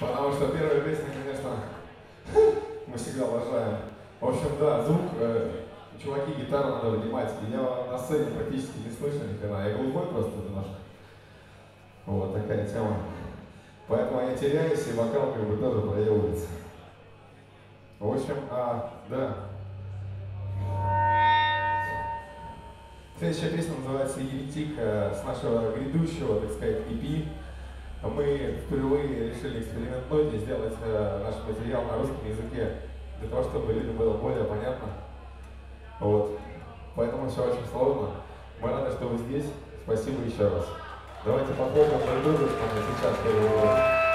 Потому что первая песня, конечно, мы всегда уважаем. В общем, да, звук, э, чуваки, гитару надо вынимать. Меня на сцене практически не слышно ни хрена. Я глухой просто немножко. Вот такая тема. Поэтому я теряюсь, и вокал как бы тоже проебывается. В общем, а, да. Следующая песня называется «Еретик» э, с нашего грядущего, так сказать, EP. Мы впервые решили экспериментнуть и сделать э, наш материал на русском языке, для того, чтобы людям было более понятно. Вот. Поэтому все очень сложно. Мы рады, что вы здесь. Спасибо еще раз. Давайте похлопаем друг другу, что мы сейчас.